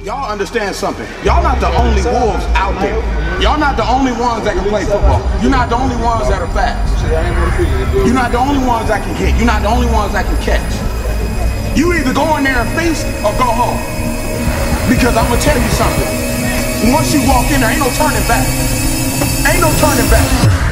Y'all understand something. Y'all not the only wolves out there. Y'all not the only ones that can play football. You're not the only ones that are fast. You're not the only ones that can hit. You're not the only ones that can catch. You either go in there and feast or go home. Because I'm gonna tell you something. Once you walk in there, ain't no turning back. Ain't no turning back.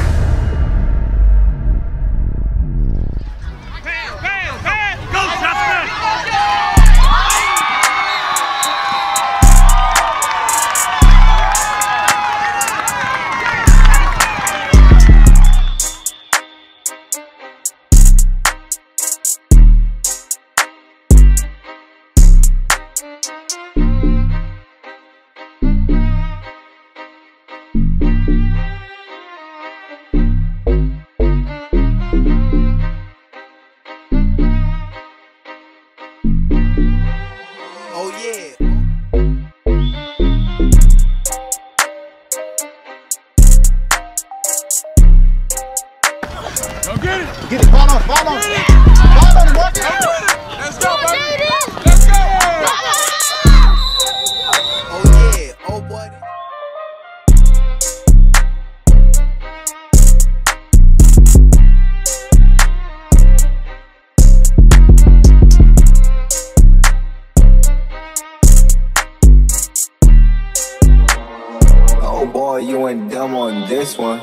Oh yeah. Go get it. Get it, fall on, fall on. Fall on, work it. Let's go, baby. Let's go. Oh yeah. Oh buddy. Oh boy, you ain't dumb on this one.